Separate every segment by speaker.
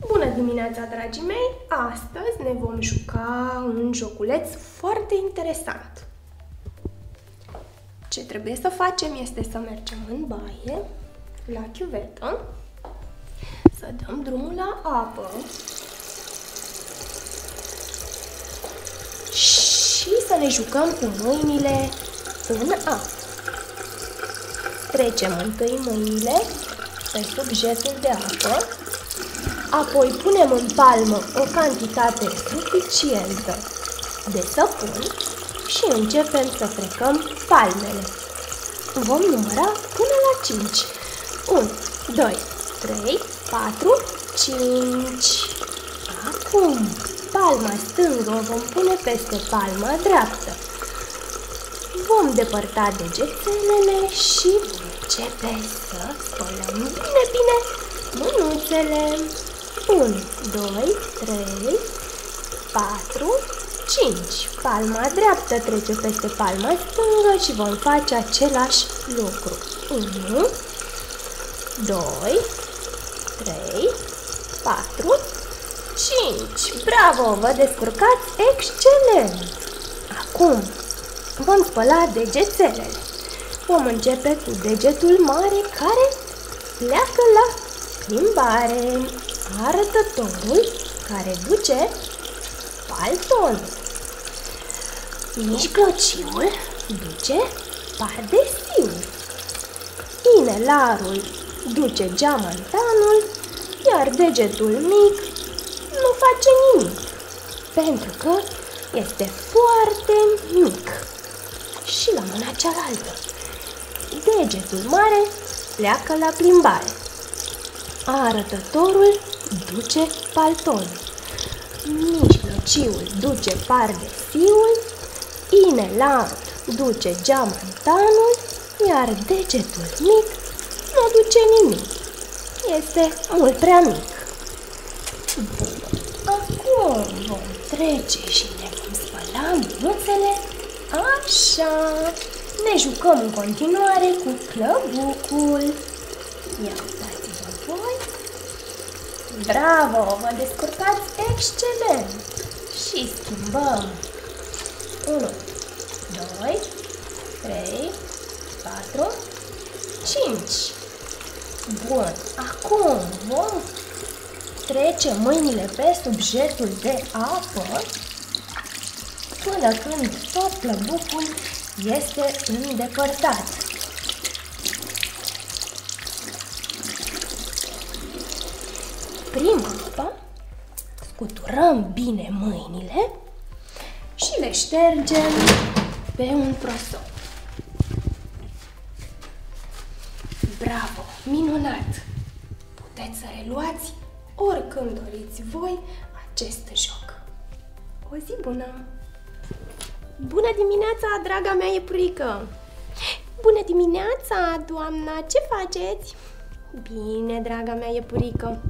Speaker 1: Bună dimineața, dragii mei! Astăzi ne vom juca un joculeț foarte interesant. Ce trebuie să facem este să mergem în baie, la chiuvetă, să dăm drumul la apă și să ne jucăm cu mâinile în apă. Trecem întâi mâinile pe sub jetul de apă Apoi punem în palmă o cantitate suficientă de săpun și începem să frecăm palmele. Vom număra până la 5. 1, 2, 3, 4, 5. Acum, palma stângă o vom pune peste palma dreaptă. Vom depărta degețelele și vom începe să spălăm bine, bine mânuțele. 1, 2, 3, 4, 5. Palma dreaptă trece peste palma stângă și vom face același lucru. 1, 2, 3, 4, 5. Bravo! Vă descurcați excelent! Acum vom spăla degețelele. Vom începe cu degetul mare care pleacă la plimbare arătătorul care duce palton. Mijlociul duce pardesiul. Inelarul duce geamantanul, iar degetul mic nu face nimic, pentru că este foarte mic. Și la mâna cealaltă, degetul mare pleacă la plimbare. Arătătorul duce palton. Mijlociul duce pardesiul, inelant duce geamantanul, iar degetul mic nu duce nimic. Este mult prea mic. Acum vom trece și ne vom spăla mânuțele. Așa. Ne jucăm în continuare cu clăbucul. Ia uitați-vă voi. Bravo, vă descurcați excelent! Și schimbăm. 1, 2, 3, 4, 5. Bun, acum vom trece mâinile pe sub jetul de apă până când tot plăbucul este îndepărtat. Prima apă, scuturăm bine mâinile și le ștergem pe un prosop. Bravo! Minunat! Puteți să reluați oricând doriți voi acest joc. O zi bună! Bună dimineața, draga mea iepurică! Bună dimineața, doamna! Ce faceți? Bine, draga mea iepurică!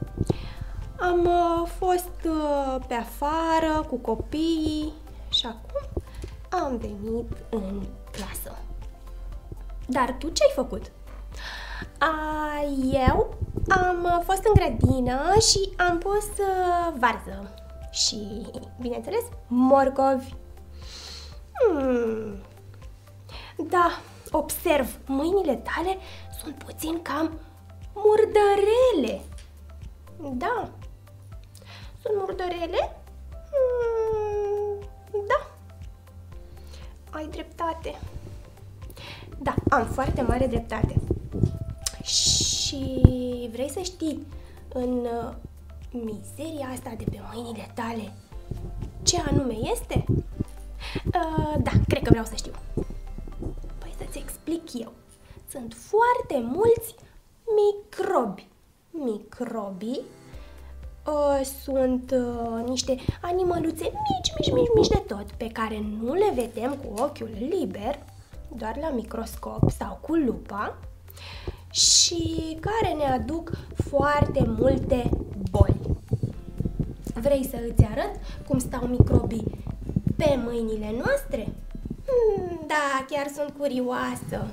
Speaker 1: Am uh, fost uh, pe afară cu copiii și acum am venit în clasă. Dar tu ce ai făcut? A, eu am uh, fost în grădină și am pus uh, varză și, bineînțeles, morcovi. Hmm. Da, observ, mâinile tale sunt puțin cam murdărele. Da, sunt murdărele? Mm, da. Ai dreptate. Da, am foarte mare dreptate. Și vrei să știi în uh, mizeria asta de pe mâinile tale ce anume este? Uh, da, cred că vreau să știu. Păi să-ți explic eu. Sunt foarte mulți microbi. Microbii uh, sunt uh, niște animăluțe mici, mici, mici, mici de tot, pe care nu le vedem cu ochiul liber, doar la microscop sau cu lupa, și care ne aduc foarte multe boli. Vrei să îți arăt cum stau microbii pe mâinile noastre? Hmm, da, chiar sunt curioasă.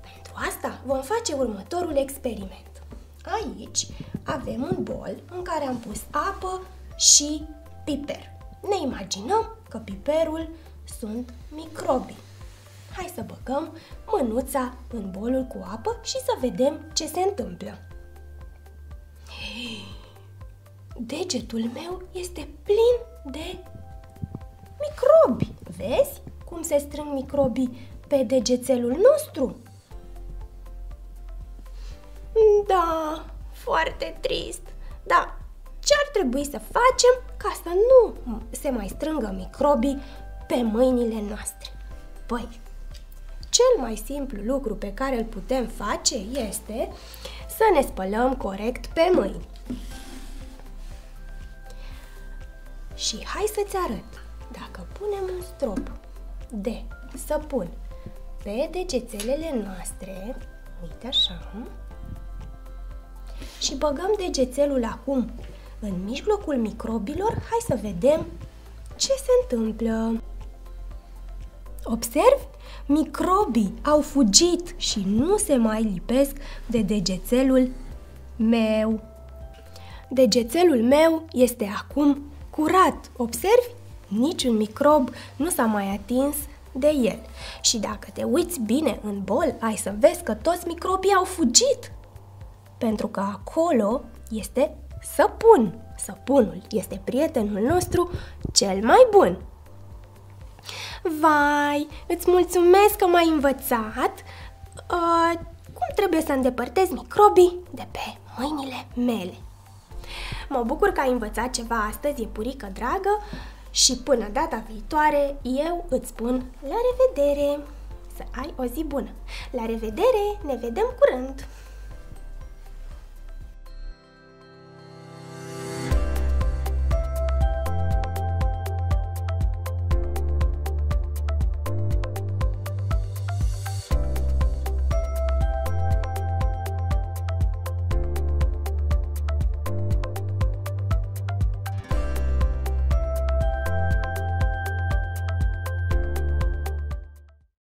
Speaker 1: Pentru asta vom face următorul experiment. Aici avem un bol în care am pus apă și piper. Ne imaginăm că piperul sunt microbi. Hai să băgăm mânuța în bolul cu apă și să vedem ce se întâmplă. Degetul meu este plin de microbi. Vezi cum se strâng microbii pe degețelul nostru? Da, foarte trist. Da, ce ar trebui să facem ca să nu se mai strângă microbii pe mâinile noastre? Păi, cel mai simplu lucru pe care îl putem face este să ne spălăm corect pe mâini. Și hai să-ți arăt. Dacă punem un strop de săpun pe degețelele noastre, uite așa, și băgăm degețelul acum în mijlocul microbilor, hai să vedem ce se întâmplă. Observi? Microbii au fugit și nu se mai lipesc de degețelul meu. Degețelul meu este acum curat. Observi? Niciun microb nu s-a mai atins de el. Și dacă te uiți bine în bol, ai să vezi că toți microbii au fugit. Pentru că acolo este săpun. Săpunul este prietenul nostru cel mai bun. Vai, îți mulțumesc că m-ai învățat uh, cum trebuie să îndepărtez microbii de pe mâinile mele. Mă bucur că ai învățat ceva astăzi, e purică dragă, și până data viitoare eu îți spun la revedere! Să ai o zi bună! La revedere! Ne vedem curând!